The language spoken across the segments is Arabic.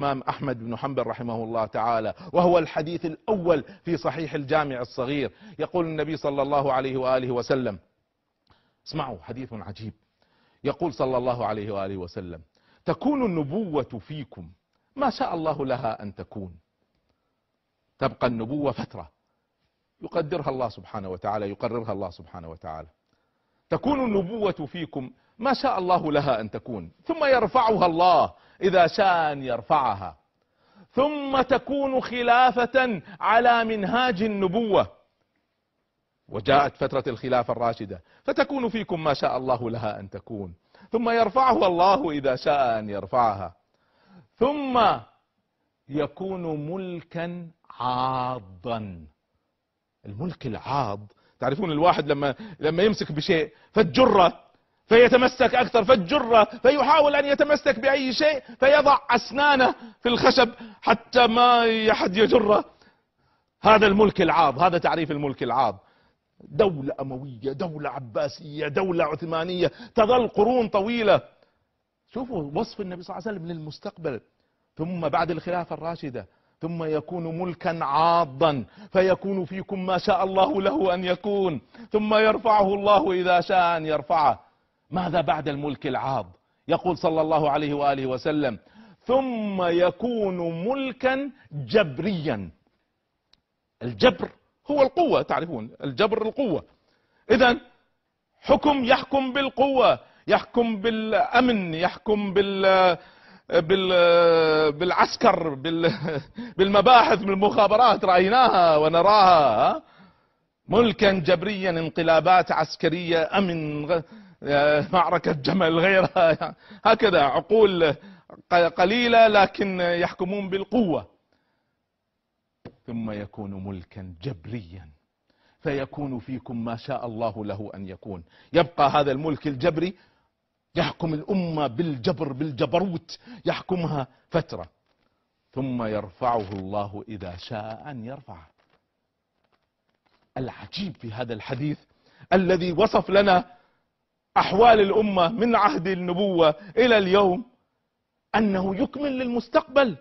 الإمام أحمد بن حنبل رحمه الله تعالى وهو الحديث الأول في صحيح الجامع الصغير. يقول النبي صلى الله عليه وآله وسلم اسمعوا حديث عجيب. يقول صلى الله عليه وآله وسلم تكون النبوة فيكم ما شاء الله لها أن تكون. تبقى النبوة فترة. يقدرها الله سبحانه وتعالى يقررها الله سبحانه وتعالى. تكون النبوة فيكم ما شاء الله لها أن تكون. ثم يرفعها الله. إذا شاء أن يرفعها. ثم تكون خلافة على منهاج النبوة. وجاءت فترة الخلافة الراشدة. فتكون فيكم ما شاء الله لها أن تكون. ثم يرفعها الله إذا شاء أن يرفعها. ثم يكون ملكا عاضا. الملك العاض. تعرفون الواحد لما لما يمسك بشيء فالجرة فيتمسك أكثر فالجرة فيحاول أن يتمسك بأي شيء فيضع أسنانه في الخشب حتى ما أحد يجره. هذا الملك العاض هذا تعريف الملك العاض دولة أموية دولة عباسية دولة عثمانية تظل قرون طويلة. شوفوا وصف النبي صلى الله عليه وسلم للمستقبل. ثم بعد الخلافة الراشدة ثم يكون ملكا عاضا فيكون فيكم ما شاء الله له أن يكون. ثم يرفعه الله إذا شاء أن يرفعه. ماذا بعد الملك العاض؟ يقول صلى الله عليه وآله وسلم ثم يكون ملكا جبريا. الجبر هو القوة تعرفون الجبر القوة. إذا حكم يحكم بالقوة يحكم بالأمن يحكم بال بال بالعسكر بال بالمباحث بالمخابرات رأيناها ونراها. ملكا جبريا انقلابات عسكرية أمن معركة جمل غيرها. هكذا عقول قليلة لكن يحكمون بالقوة. ثم يكون ملكا جبريا. فيكون فيكم ما شاء الله له أن يكون. يبقى هذا الملك الجبري يحكم الأمة بالجبر بالجبروت. يحكمها فترة. ثم يرفعه الله إذا شاء أن يرفعه. العجيب في هذا الحديث الذي وصف لنا أحوال الأمة من عهد النبوة إلى اليوم أنه يكمل للمستقبل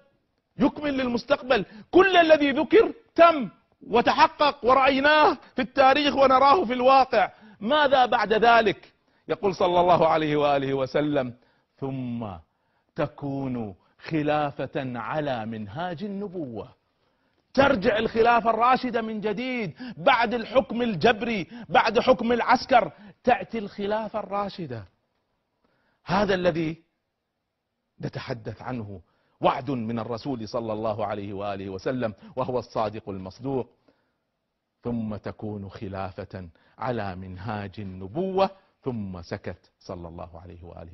يكمل للمستقبل. كل الذي ذكر تم وتحقق ورأيناه في التاريخ ونراه في الواقع. ماذا بعد ذلك؟ يقول صلى الله عليه وآله وسلم ثم تكون خلافة على منهاج النبوة. ترجع الخلافة الراشدة من جديد بعد الحكم الجبري بعد حكم العسكر. تأتي الخلافة الراشدة. هذا الذي نتحدث عنه وعد من الرسول صلى الله عليه وآله وسلم وهو الصادق المصدوق. ثم تكون خلافة على منهاج النبوة ثم سكت صلى الله عليه وآله